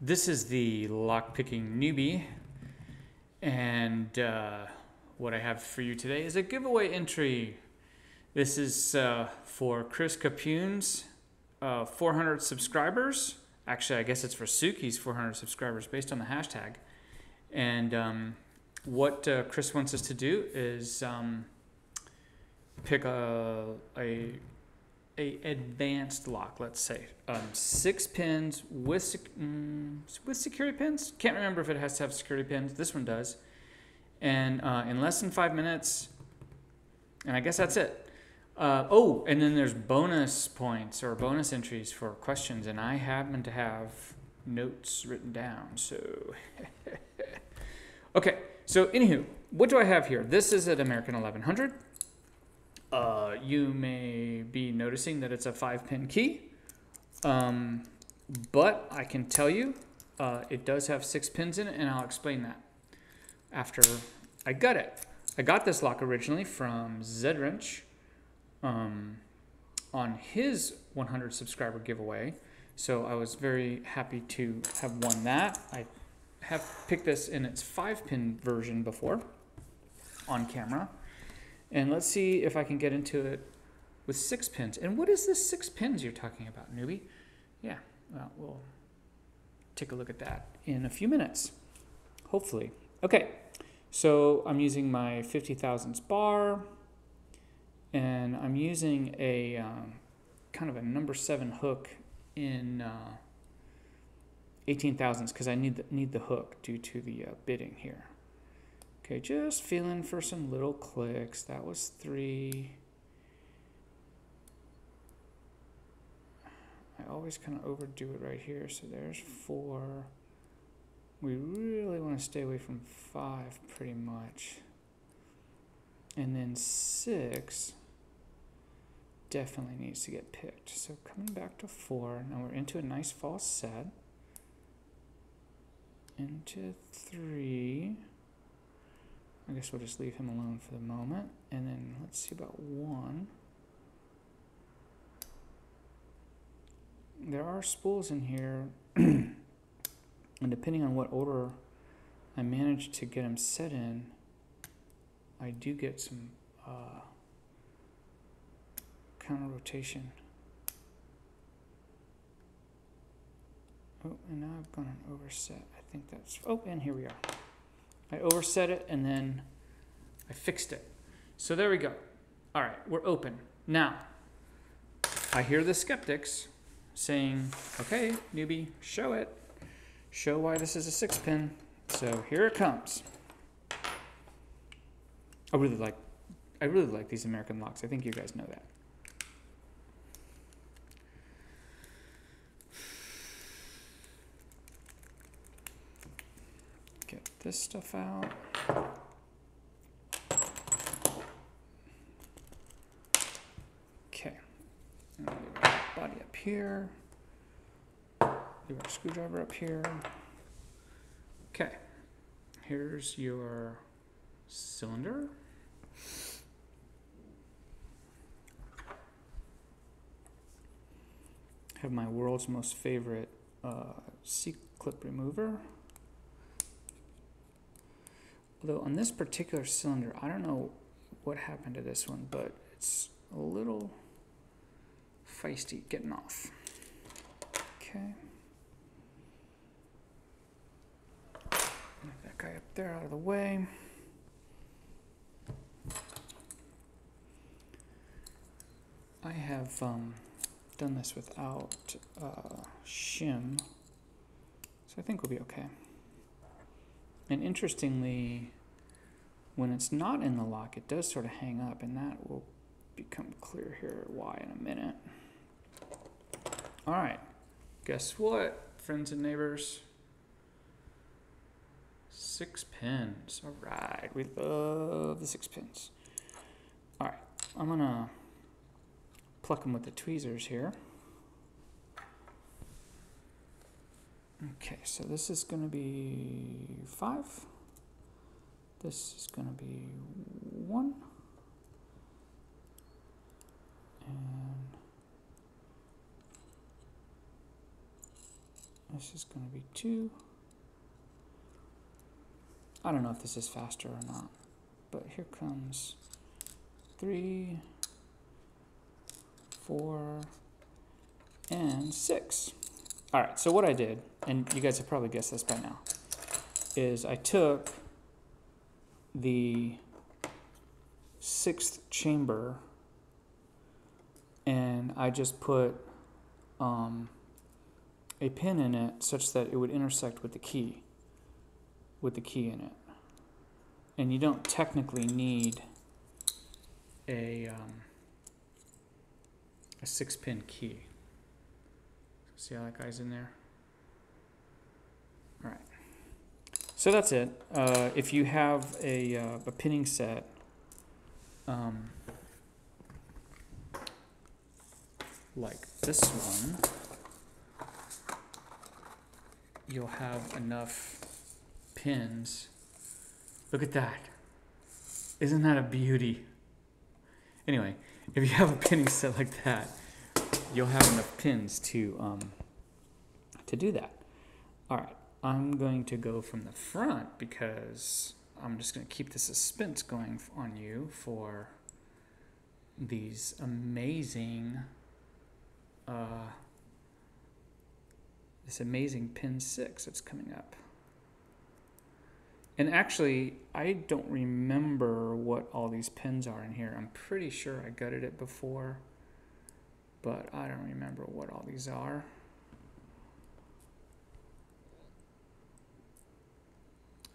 This is the lockpicking newbie, and uh, what I have for you today is a giveaway entry. This is uh, for Chris Capune's uh, 400 subscribers. Actually, I guess it's for Suki's 400 subscribers based on the hashtag. And um, what uh, Chris wants us to do is um, pick a, a a advanced lock, let's say, um, six pins with sec- mm, with security pins. Can't remember if it has to have security pins. This one does, and uh, in less than five minutes. And I guess that's it. Uh, oh, and then there's bonus points or bonus entries for questions, and I happen to have notes written down. So, okay. So, anywho, what do I have here? This is at American 1100. Uh, you may be noticing that it's a five pin key, um, but I can tell you uh, it does have six pins in it, and I'll explain that after I got it. I got this lock originally from Zedwrench um, on his 100 subscriber giveaway, so I was very happy to have won that. I have picked this in its five pin version before on camera. And let's see if I can get into it with six pins. And what is this six pins you're talking about, newbie? Yeah, well, we'll take a look at that in a few minutes, hopefully. Okay, so I'm using my 50 thousandths bar, and I'm using a um, kind of a number seven hook in uh, 18 thousandths because I need the, need the hook due to the uh, bitting here. Okay, just feeling for some little clicks. That was three. I always kind of overdo it right here. So there's four. We really want to stay away from five pretty much. And then six definitely needs to get picked. So coming back to four, now we're into a nice false set. Into three. Guess we'll just leave him alone for the moment. And then let's see about one. There are spools in here, and depending on what order I manage to get them set in, I do get some uh, counter rotation. Oh, and now I've gone an overset. I think that's, oh, and here we are. I overset it and then I fixed it. So there we go. All right, we're open. Now, I hear the skeptics saying, okay, newbie, show it. Show why this is a six pin. So here it comes. I really like I really like these American locks. I think you guys know that. Get this stuff out. Okay. Body up here. Leave our screwdriver up here. Okay. Here's your cylinder. Have my world's most favorite uh, C-clip remover. Although on this particular cylinder, I don't know what happened to this one, but it's a little feisty getting off. Okay. That guy up there out of the way. I have um, done this without uh, shim, so I think we'll be okay. And interestingly, when it's not in the lock, it does sort of hang up, and that will become clear here why in a minute. All right, guess what, friends and neighbors? Six pins. All right, we love the six pins. All right, I'm gonna pluck them with the tweezers here. Okay, so this is going to be 5. This is going to be 1. And this is going to be 2. I don't know if this is faster or not, but here comes 3, 4, and 6. All right, so what I did, and you guys have probably guessed this by now, is I took the sixth chamber and I just put um, a pin in it such that it would intersect with the key, with the key in it. And you don't technically need a, um, a six pin key. See how that guy's in there? All right. So that's it. Uh, if you have a, uh, a pinning set, um, like this one, you'll have enough pins. Look at that. Isn't that a beauty? Anyway, if you have a pinning set like that, you'll have enough pins to um, to do that. All right, I'm going to go from the front because I'm just going to keep the suspense going on you for these amazing uh, this amazing pin 6 that's coming up. And actually, I don't remember what all these pins are in here. I'm pretty sure I gutted it before, but I don't remember what all these are.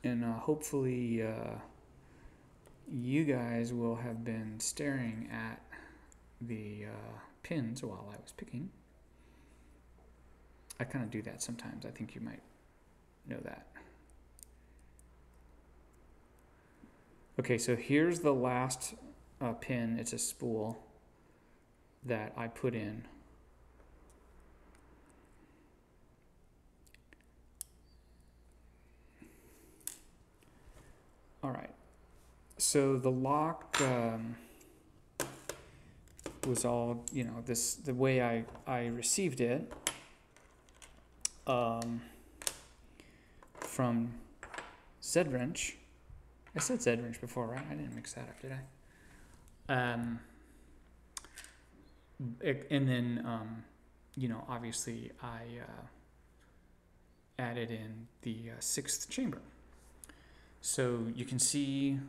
And uh, hopefully, uh, you guys will have been staring at the uh, pins while I was picking. I kind of do that sometimes. I think you might know that. Okay, so here's the last uh, pin. It's a spool that I put in. All right. So the lock. Um, was all you know this the way I I received it um, from Zedwrench. I said Zedwrench before, right? I didn't mix that up, did I? Um, and then um, you know obviously I uh, added in the uh, sixth chamber. So you can see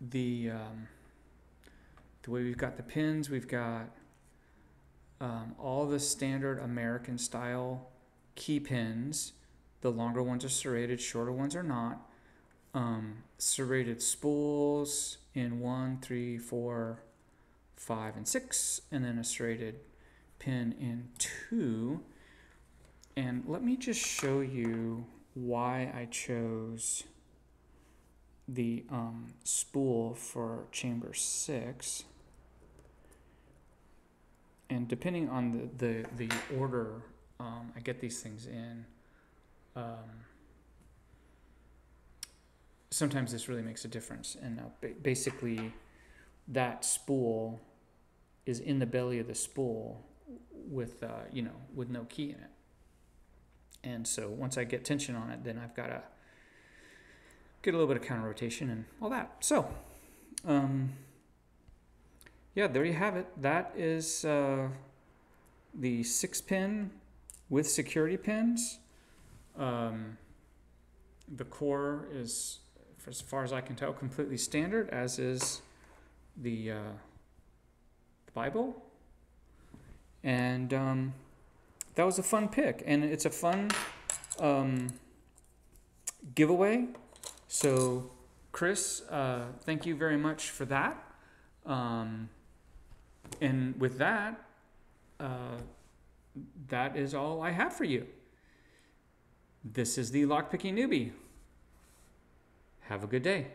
the um, the way we've got the pins, we've got um, all the standard American style key pins. The longer ones are serrated, shorter ones are not. Um, serrated spools in one, three, four, five, and six, and then a serrated pin in two. And let me just show you why I chose the um, spool for chamber six and depending on the the, the order um, I get these things in, um, sometimes this really makes a difference. And uh, ba- basically, that spool is in the belly of the spool with uh, you know with no key in it. And so once I get tension on it, then I've got to get a little bit of counter rotation and all that. So. Um, yeah, there you have it. That is uh, the six pin with security pins. Um, the core is, as far as I can tell, completely standard, as is the, uh, the Bible. And um, that was a fun pick, and it's a fun um, giveaway. So, Chris, uh, thank you very much for that. Um, and with that, uh, that is all I have for you. This is the Lockpicking Newbie. Have a good day.